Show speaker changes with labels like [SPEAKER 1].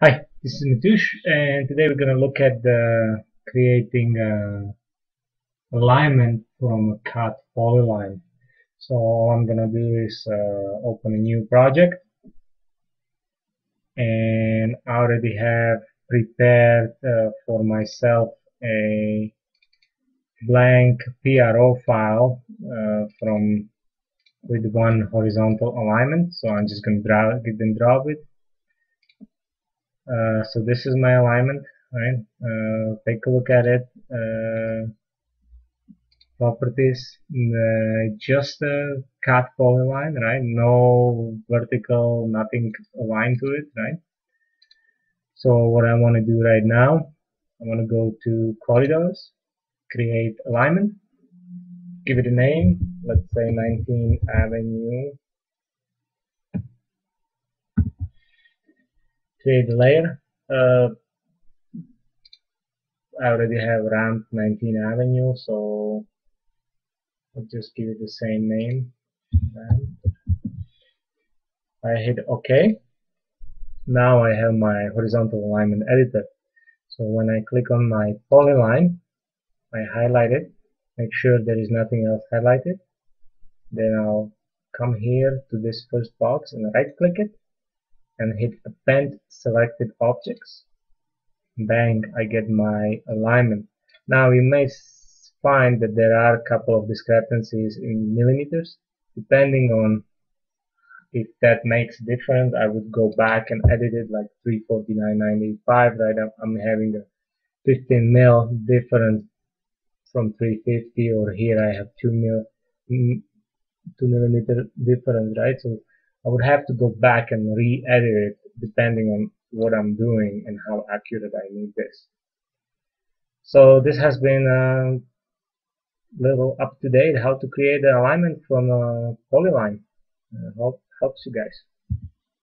[SPEAKER 1] Hi, this is Mitush and today we're going to look at the creating uh, alignment from a CAD polyline. So all I'm going to do is uh, open a new project. And I already have prepared uh, for myself a blank PRO file uh, from with one horizontal alignment. So I'm just going to drag it and drop it uh, so this is my alignment right? Uh, take a look at it. Uh, properties uh, just a CAD polyline right? No vertical nothing aligned to it right? So what I want to do right now I want to go to corridors create alignment give it a name let's say 19 Avenue create layer. Uh, I already have ramp 19 Avenue, so I'll just give it the same name. I hit OK. Now I have my horizontal alignment editor. So when I click on my polyline, I highlight it, make sure there is nothing else highlighted. Then I'll come here to this first box and right click it and hit append selected objects. Bang I get my alignment. Now you may find that there are a couple of discrepancies in millimeters. Depending on if that makes a difference I would go back and edit it like 349.985 right? I'm having a 15 mil difference from 350 or here I have 2 mil 2 millimeter difference right? So I would have to go back and re-edit it depending on what I'm doing and how accurate I need this. So this has been a little up to date how to create an alignment from a polyline. I hope helps you guys.